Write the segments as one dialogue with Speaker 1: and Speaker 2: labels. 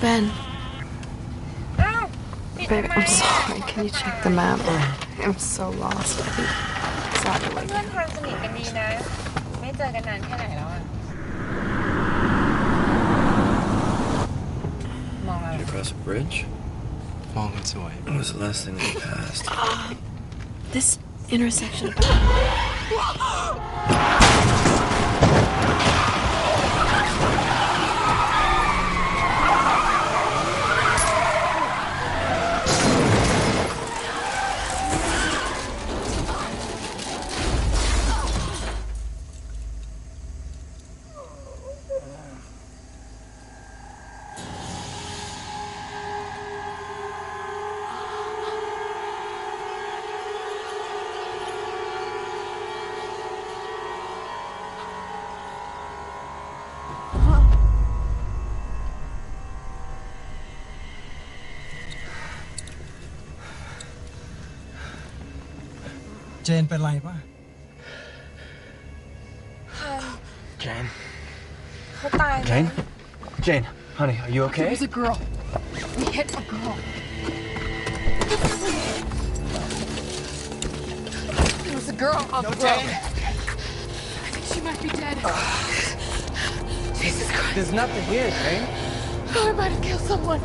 Speaker 1: Ben. Babe, I'm sorry. Can you check the map? I'm so lost. I.
Speaker 2: bridge?
Speaker 3: Long ways away.
Speaker 2: It was the last thing that passed?
Speaker 1: Uh, this intersection.
Speaker 3: เจนเป็นไรป่ะ
Speaker 2: Jane?
Speaker 4: เขาตายไหม
Speaker 2: Jane? Jane, honey, are you okay?
Speaker 5: It was a girl. We hit a girl. It was a girl on the road. I think she might be dead. Jesus Christ.
Speaker 2: There's nothing here, Jane.
Speaker 5: Oh, I might have killed someone.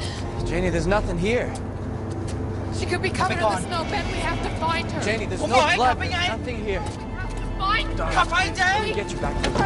Speaker 2: Janie, there's nothing here.
Speaker 5: She could be covered in the snow, Ben. We have to find her.
Speaker 2: Jenny, there's
Speaker 3: oh,
Speaker 2: no blood. Nothing here.
Speaker 3: We have to
Speaker 2: find her. Get you back.